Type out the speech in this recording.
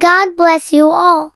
God bless you all.